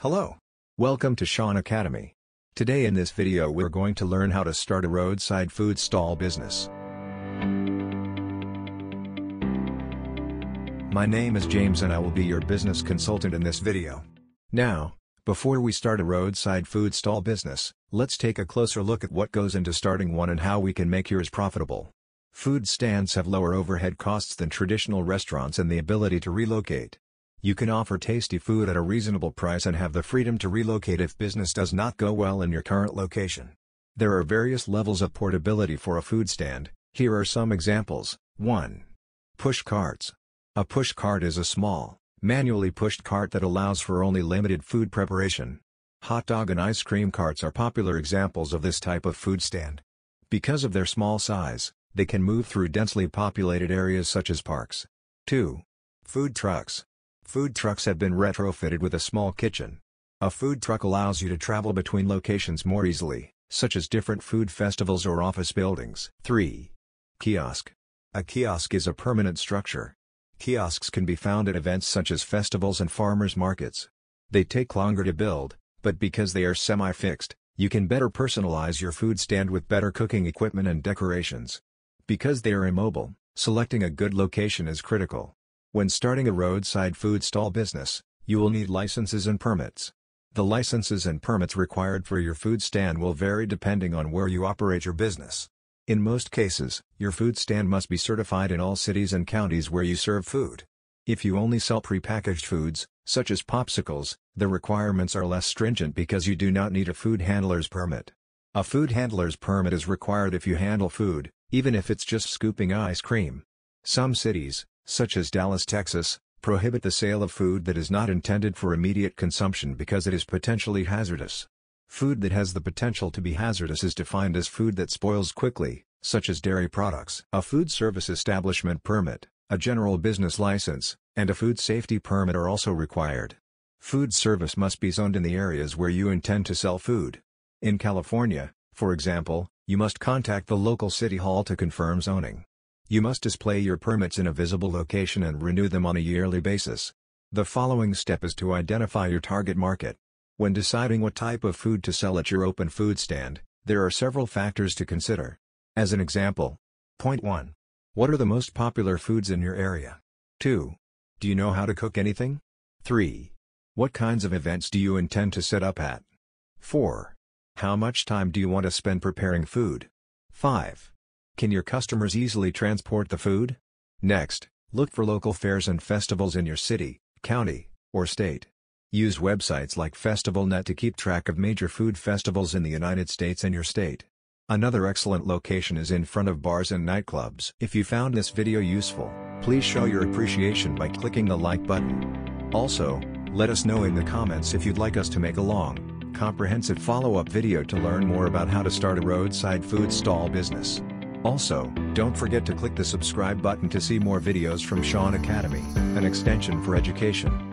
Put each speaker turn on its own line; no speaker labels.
Hello. Welcome to Shaun Academy. Today in this video we're going to learn how to start a roadside food stall business. My name is James and I will be your business consultant in this video. Now, before we start a roadside food stall business, let's take a closer look at what goes into starting one and how we can make yours profitable. Food stands have lower overhead costs than traditional restaurants and the ability to relocate. You can offer tasty food at a reasonable price and have the freedom to relocate if business does not go well in your current location. There are various levels of portability for a food stand, here are some examples. 1. Push carts. A push cart is a small, manually pushed cart that allows for only limited food preparation. Hot dog and ice cream carts are popular examples of this type of food stand. Because of their small size, they can move through densely populated areas such as parks. 2. Food trucks. Food trucks have been retrofitted with a small kitchen. A food truck allows you to travel between locations more easily, such as different food festivals or office buildings. 3. Kiosk. A kiosk is a permanent structure. Kiosks can be found at events such as festivals and farmers markets. They take longer to build, but because they are semi-fixed, you can better personalize your food stand with better cooking equipment and decorations. Because they are immobile, selecting a good location is critical. When starting a roadside food stall business, you will need licenses and permits. The licenses and permits required for your food stand will vary depending on where you operate your business. In most cases, your food stand must be certified in all cities and counties where you serve food. If you only sell prepackaged foods, such as popsicles, the requirements are less stringent because you do not need a food handler's permit. A food handler's permit is required if you handle food, even if it's just scooping ice cream. Some cities, such as Dallas, Texas, prohibit the sale of food that is not intended for immediate consumption because it is potentially hazardous. Food that has the potential to be hazardous is defined as food that spoils quickly, such as dairy products. A food service establishment permit, a general business license, and a food safety permit are also required. Food service must be zoned in the areas where you intend to sell food. In California, for example, you must contact the local city hall to confirm zoning. You must display your permits in a visible location and renew them on a yearly basis. The following step is to identify your target market. When deciding what type of food to sell at your open food stand, there are several factors to consider. As an example, Point 1. What are the most popular foods in your area? 2. Do you know how to cook anything? 3. What kinds of events do you intend to set up at? 4. How much time do you want to spend preparing food? 5. Can your customers easily transport the food? Next, look for local fairs and festivals in your city, county, or state. Use websites like FestivalNet to keep track of major food festivals in the United States and your state. Another excellent location is in front of bars and nightclubs. If you found this video useful, please show your appreciation by clicking the like button. Also, let us know in the comments if you'd like us to make a long, comprehensive follow-up video to learn more about how to start a roadside food stall business. Also, don't forget to click the subscribe button to see more videos from Shaun Academy, an extension for education.